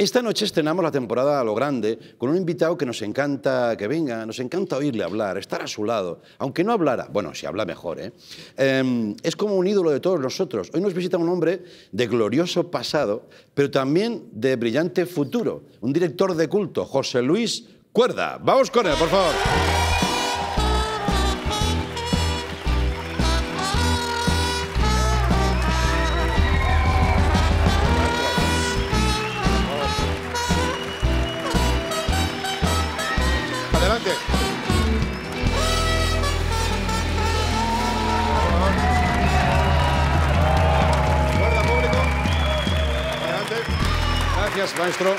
Esta noche estrenamos la temporada a lo grande con un invitado que nos encanta que venga, nos encanta oírle hablar, estar a su lado, aunque no hablara, bueno, si habla mejor, ¿eh? Em, es como un ídolo de todos nosotros. Hoy nos visita un hombre de glorioso pasado, pero también de brillante futuro, un director de culto, José Luis Cuerda. Vamos con él, por favor. Maestro.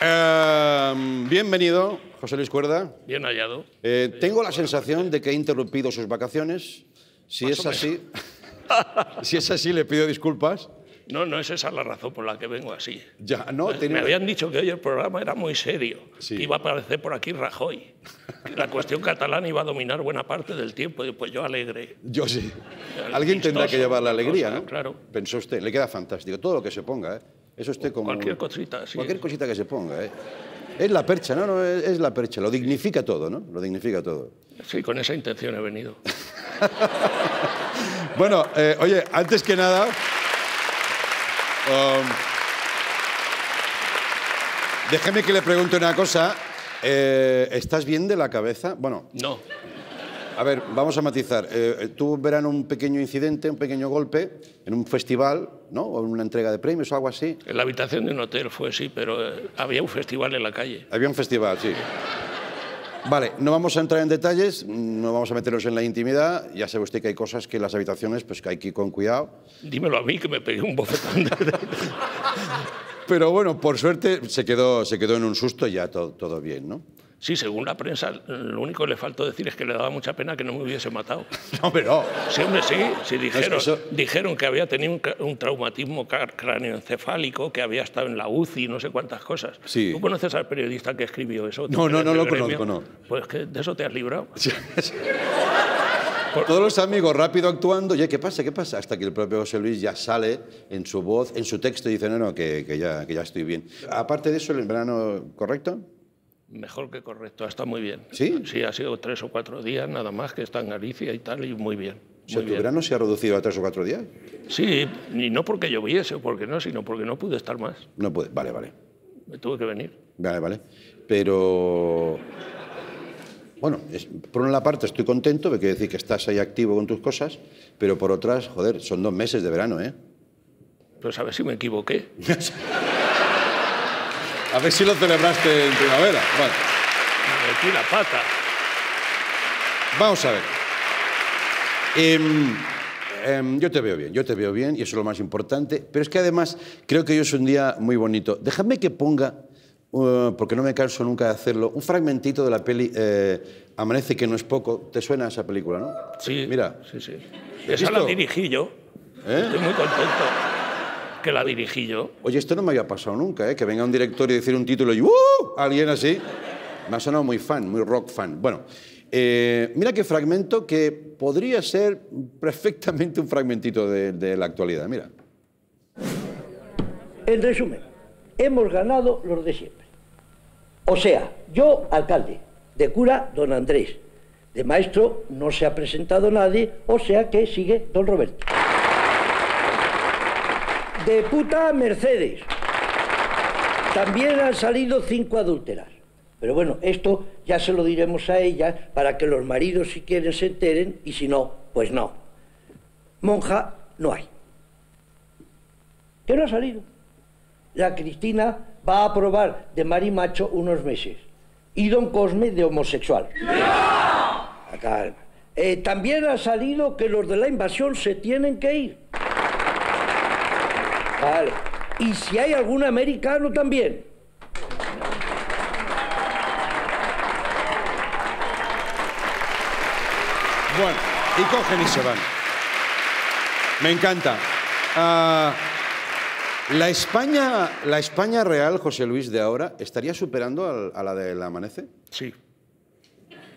Eh, bienvenido, José Luis Cuerda. Bien hallado. Eh, tengo la sensación de que he interrumpido sus vacaciones. Si Más es así, si es así, le pido disculpas. No, no es esa la razón por la que vengo así. Ya, no, Me tenía- habían dicho que hoy el programa era muy serio. Sí. que Iba a aparecer por aquí Rajoy. que la cuestión catalana iba a dominar buena parte del tiempo. Y pues yo alegre. Yo sí. Alguien tendrá que llevar la alegría, cosa, ¿no? claro. Pensó usted, le queda fantástico. Todo lo que se ponga, ¿eh? Eso usted como... Cualquier cosita, sí. Cualquier cosita que se ponga, ¿eh? Es la percha, no, no, es, es la percha. Lo dignifica todo, ¿no? Lo dignifica todo. Sí, con esa intención he venido. Bueno, eh, oye, antes que nada... um, déjeme que le pregunte una cosa. Eh, ¿Estás bien de la cabeza? Bueno, No, A ver, vamos a matizar. Eh, tuvo en verano un pequeño incidente, un pequeño golpe en un festival, ¿no? O en una entrega de premios o algo así. en la habitación de un hotel fue sí, pero eh, había un festival en la calle. Había un festival, sí. Vale, no vamos a entrar en detalles, no vamos a meternos en la intimidad. Ya sabe usted que hay cosas que en las habitaciones pues que hay que ir con cuidado. Dímelo a mí que me pegué un bofetón. Pero bueno, por suerte se quedó, se quedó en un susto y ya todo, todo bien, ¿no? Sí, según la prensa, lo único que le faltó decir es que le daba mucha pena que no me hubiese matado. No, pero Sí, hombre, sí, sí dijeron, eso- dijeron que había tenido un, traumatismo cráneoencefálico, que había estado en la UCI, no sé cuántas cosas. Sí. ¿Tú conoces al periodista que escribió eso? No, no, no lo gremio? conozco, no. Pues que de eso te has librado. Todos los amigos rápido actuando, oye, ¿qué pasa? ¿Qué pasa? Hasta que el propio José Luis ya sale en su voz, en su texto y dice, no, no, que, que ya, que ya estoy bien. Aparte de eso, el verano, ¿correcto? Mejor que correcto, está muy bien. ¿Sí? Sí, ha sido tres o cuatro días nada más que está en Galicia y tal, y muy bien. O sea, ¿tu bien. verano se ha reducido a tres o cuatro días? Sí, y no porque lloviese o porque no, sino porque no pude estar más. No puede. Vale, vale. Me tuve que venir. Vale, vale. Pero. Bueno, es- por una parte estoy contento, de que decir que estás ahí activo con tus cosas, pero por otras, joder, son dos meses de verano, ¿eh? Pues a ver si me equivoqué. A ver si lo celebraste en primavera. Bueno, Me metí la pata. vamos a ver. Em, em, yo te veo bien, yo te veo bien y eso es lo más importante. Pero es que además creo que hoy es un día muy bonito. Déjame que ponga, uh, porque no me canso nunca de hacerlo, un fragmentito de la peli eh, Amanece que no es poco. ¿Te suena esa película, no? Sí, Mira. Sí, sí. ¿Has Esa la dirigí yo. ¿Eh? Estoy muy contento que la dirigí yo. Oye, esto no me había pasado nunca, ¿eh? Que venga un director y decir un título y ¡uh! Alguien así. Me ha sonado muy fan, muy rock fan. Bueno, eh, mira qué fragmento que podría ser perfectamente un fragmentito de, de la actualidad. Mira. En resumen, hemos ganado los de siempre. O sea, yo, alcalde, de cura, don Andrés, de maestro no se ha presentado nadie, o sea que sigue don Roberto. De puta, Mercedes. También han salido cinco adúlteras. Pero bueno, esto ya se lo diremos a ellas para que los maridos si quieren se enteren y si no, pues no. Monja no hay. ¿Qué no ha salido? La Cristina va a probar de marimacho unos meses y don Cosme de homosexual. La calma. Eh, también ha salido que los de la invasión se tienen que ir. Vale. Y si hay algún americano también. Bueno, y cogen y se van. Me encanta. Ah, la, España, la España real, José Luis, de ahora, ¿estaría superando al- a la del Amanece? Sí.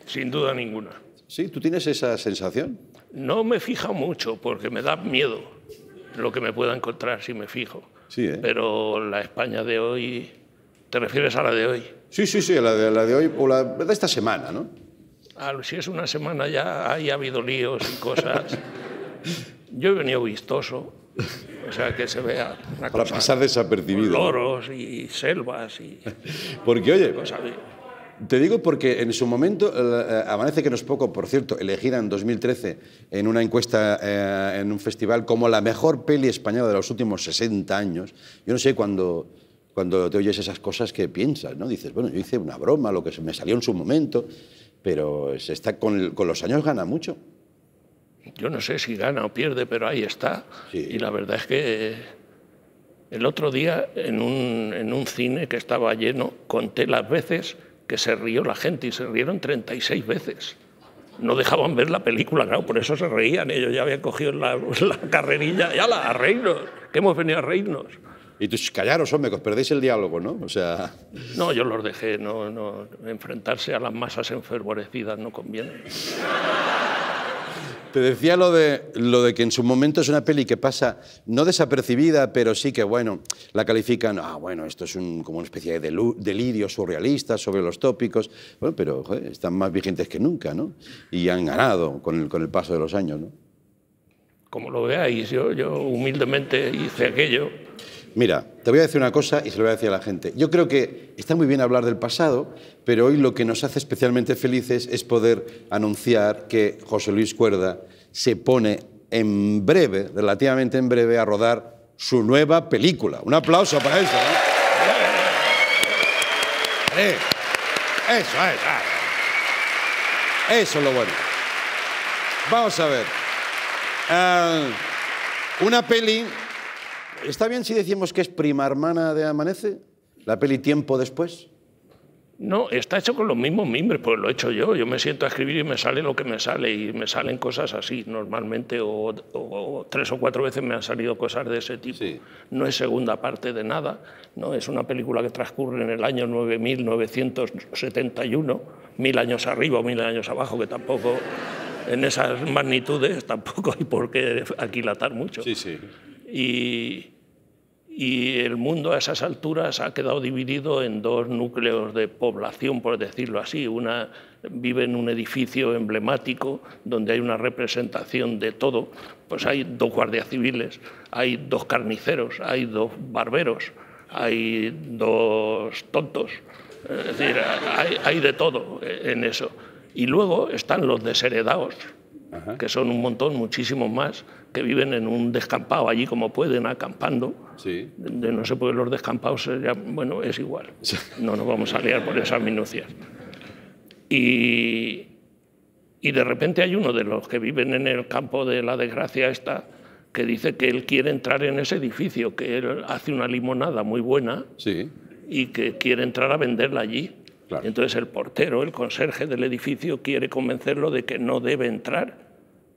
Sin duda ninguna. ¿Sí? ¿Tú tienes esa sensación? No me fijo mucho porque me da miedo lo que me pueda encontrar si me fijo. Sí, ¿eh? Pero la España de hoy, ¿te refieres a la de hoy? Sí, sí, sí, la de, la de hoy, o la de esta semana, ¿no? Ah, si es una semana ya, ahí ha habido líos y cosas. Yo he venido vistoso, o sea, que se vea una Para cosa... pasar desapercibido. Loros y selvas y Porque, oye, cosas. Te digo porque en su momento, eh, Amanece que no es poco, por cierto, elegida en 2013 en una encuesta eh, en un festival como la mejor peli española de los últimos 60 años. Yo no sé cuando, cuando te oyes esas cosas que piensas, ¿no? Dices, bueno, yo hice una broma, lo que me salió en su momento, pero se está, con, el- con los años gana mucho. Yo no sé si gana o pierde, pero ahí está. Sí. Y la verdad es que el otro día en un, en un cine que estaba lleno conté las veces que se rió la gente y se rieron 36 veces. No dejaban ver la película, claro, por eso se reían. Ellos ya habían cogido la, la carrerilla, ya la, a reírnos, que hemos venido a reírnos. Y tú, callaros, hombre, que os perdéis el diálogo, ¿no? O sea, No, yo los dejé, no, no, enfrentarse a las masas enfervorecidas no conviene. Te decía lo de, lo de que en su momento es una peli que pasa no desapercibida, pero sí que, bueno, la califican, ah, bueno, esto es un, como una especie de delirio surrealista sobre los tópicos, bueno, pero están más vigentes que nunca, ¿no? Y han ganado con el, con el paso de los años, ¿no? Como lo veáis, yo, yo humildemente hice aquello. Mira, te voy a decir una cosa y se lo voy a decir a la gente. Yo creo que está muy bien hablar del pasado, pero hoy lo que nos hace especialmente felices es poder anunciar que José Luis Cuerda se pone en breve, relativamente en breve, a rodar su nueva película. Un aplauso para eso. ¿no? Eh, Eso es. Eso es lo bueno. Vamos a ver. Ah, una peli ¿Está bien si decimos que es prima hermana de Amanece? ¿La peli Tiempo después? No, está hecho con los mismos mimbres, pues lo he hecho yo. Yo me siento a escribir y me sale lo que me sale, y me salen cosas así normalmente, o, o- o tres o cuatro veces me han salido cosas de ese tipo. Sí. No es segunda parte de nada, ¿no? es una película que transcurre en el año 9971, mil años arriba o mil años abajo, que tampoco, en esas magnitudes, tampoco hay por qué aquilatar mucho. sí. Y, el mundo a esas alturas ha quedado dividido en dos núcleos de población, por decirlo así. Una vive en un edificio emblemático donde hay una representación de todo. Pues hay dos guardias civiles, hay dos carniceros, hay dos barberos, hay dos tontos. Es decir, hay de todo en eso. Y luego están los desheredados, que son un montón, muchísimos más, que viven en un descampado allí como pueden, acampando. Sí. De no sé por qué los descampados, bueno, es igual. No nos vamos a liar por esas minucias. Y, y de repente hay uno de los que viven en el campo de la desgracia esta que dice que él quiere entrar en ese edificio, que él hace una limonada muy buena Sí. y que quiere entrar a venderla allí. Claro. Entonces el portero, el conserje del edificio, quiere convencerlo de que no debe entrar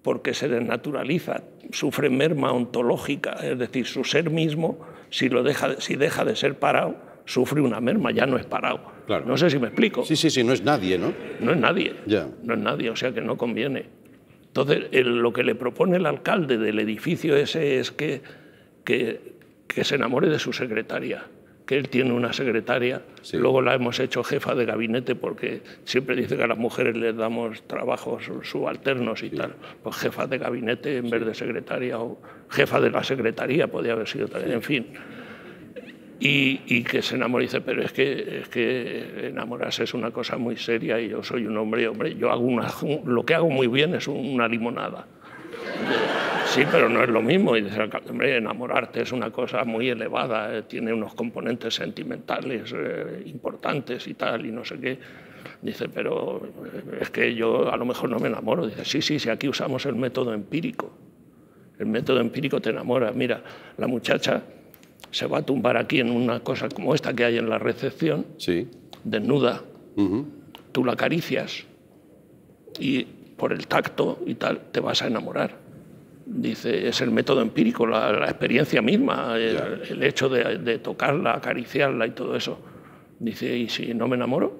porque se desnaturaliza, sufre merma ontológica, es decir, su ser mismo, si, lo deja, si deja de ser parado, sufre una merma, ya no es parado. Claro. No sé si me explico. Sí, sí, sí, no es nadie, ¿no? No es nadie. Ya. No es nadie, o sea que no conviene. Entonces, el- lo que le propone el alcalde del edificio ese es que, que, que se enamore de su secretaria, que él tiene una secretaria, Sí. luego la hemos hecho jefa de gabinete porque siempre dice que a las mujeres les damos trabajos subalternos y tal. Pues jefa de gabinete en vez de secretaria o jefa de la secretaría podía haber sido también, en fin y, y que se enamore y dice, pero es que, es que enamorarse es una cosa muy seria y yo soy un hombre, hombre, yo hago una, lo que hago muy bien es una limonada. Sí, pero no es lo mismo. Y dice, el alcalde, hombre, enamorarte es una cosa muy elevada, eh, tiene unos componentes sentimentales eh, importantes y tal, y no sé qué. Dice, pero eh, es que yo a lo mejor no me enamoro. Dice, sí, sí, sí, aquí usamos el método empírico. El método empírico te enamora. Mira, la muchacha se va a tumbar aquí en una cosa como esta que hay en la recepción, Sí. desnuda. Ujú. Tú la acaricias y por el tacto y tal te vas a enamorar. Dice, es el método empírico, la, la experiencia misma, el, hecho de, de tocarla, acariciarla y todo eso. Dice, ¿y si no me enamoro?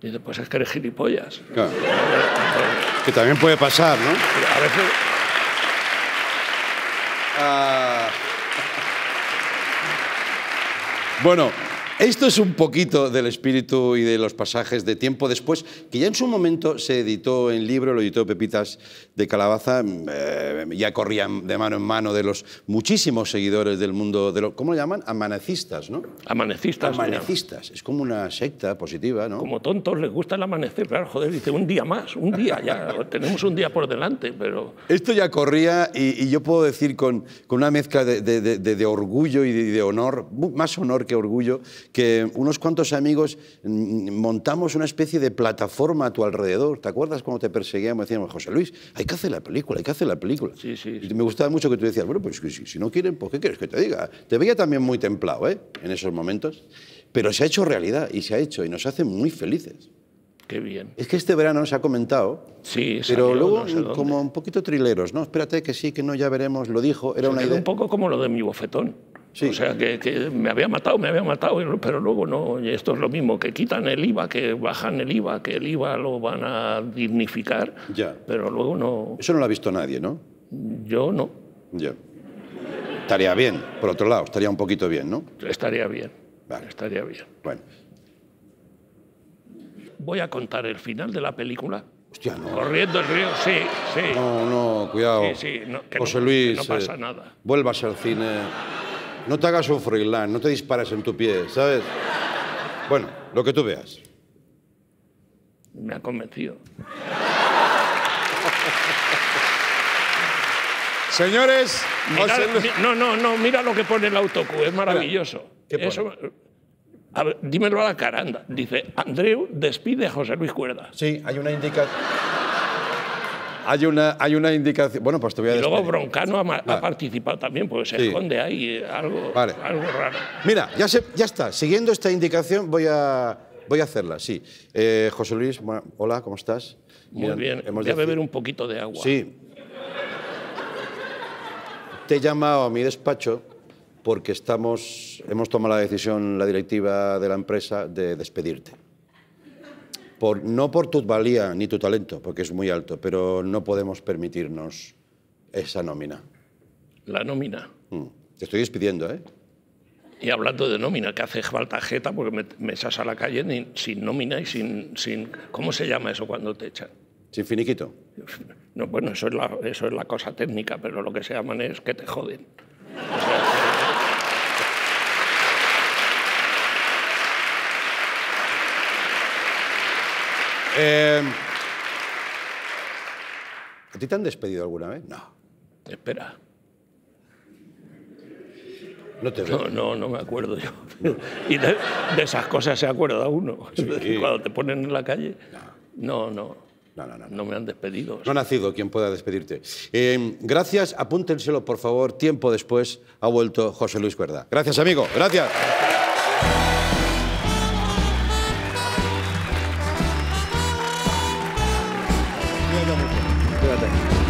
Dice, pues es que eres gilipollas. Claro. Que también puede pasar, ¿no? A veces, Ah, Bueno, esto es un poquito del espíritu y de los pasajes de tiempo después, que ya en su momento se editó en libro, lo editó Pepitas de Calabaza, eh, ya corrían de mano en mano de los muchísimos seguidores del mundo, de lo, ¿cómo lo llaman? Amanecistas, ¿no? Amanecistas. Amanecistas, es como una secta positiva, ¿no? Como tontos les gusta el amanecer, claro, joder, dice un día más, un día, ya tenemos un día por delante, pero... Esto ya corría y, y yo puedo decir con, con una mezcla de, de- de- de orgullo y de, honor, más honor que orgullo, que unos cuantos amigos mm, montamos una especie de plataforma a tu alrededor. ¿Te acuerdas cuando te perseguíamos? Decíamos, José Luis, hay que hacer la película, hay que hacer la película. Sí, sí, Y me gustaba mucho que tú decías, bueno, pues si, si no quieren, pues ¿qué quieres que te diga? Te veía también muy templado, ¿eh? En esos momentos. Pero se ha hecho realidad y se ha hecho y nos hace muy felices. Qué bien. Es que este verano se ha comentado, Sí, pero salió luego no sé dónde. como un poquito trileros, ¿no? Espérate que sí, que no, ya veremos, lo dijo, era una idea. un poco como lo de mi bofetón. Sí. O sea, que, que me había matado, me había matado, pero luego no. Esto es lo mismo, que quitan el IVA, que bajan el IVA, que el IVA lo van a dignificar, Ya. pero luego no. Eso no lo ha visto nadie, ¿no? Yo no. Ya. Estaría bien, por otro lado, estaría un poquito bien, ¿no? Estaría bien. Vale. Estaría bien. Bueno. Voy a contar el final de la película. Hostia, no. Corriendo el río, sí, sí. No, no, cuidado. Sí, sí, no, que no- José que Luis, no pasa eh, nada. vuelvas al cine. No te hagas un freelance, no te dispares en tu pie, ¿sabes? Bueno, lo que tú veas. Me ha convencido. Señores, mi- no, no, no, mira lo que pone el autocú, es maravilloso. ¿qué pone? Eso, a ver, dímelo a la cara, anda. Dice, Andreu despide a José Luis Cuerda. Sí, hay una indicación. Hay una, hay una indicación. Bueno, pues te voy a Y luego. Broncano ha, ha participado también, porque se Sí. esconde ahí algo, Vale. algo raro. Mira, ya, se- ya está. Siguiendo esta indicación voy a, voy a hacerla, sí. Eh, José Luis, bueno, hola, ¿cómo estás? Muy Mira, bien, hemos voy a beber un poquito de agua. Sí. Te he llamado a mi despacho porque estamos, hemos tomado la decisión, la directiva de la empresa, de despedirte. Por, no por tu valía ni tu talento, porque es muy alto, pero no podemos permitirnos esa nómina. La nómina. Mm. Te estoy despidiendo, ¿eh? Y hablando de nómina, que hace falta jeta porque me, me echas a la calle ni- sin nómina y sin, sin... ¿Cómo se llama eso cuando te echan? Sin finiquito. No, bueno, eso es, la, eso es la cosa técnica, pero lo que se llaman es que te joden. Eh, ¿A ti te han despedido alguna vez? No. Espera. No te veo. No, no, no me acuerdo yo. Y de, de esas cosas se acuerda uno. Cuando te ponen en la calle. No, no. No, no, no, No me han despedido. No ha nacido quien pueda despedirte. Eh, gracias, apúntenselo por favor. Tiempo después ha vuelto José Luis Cuerda. Gracias, amigo. Gracias. が持ってま。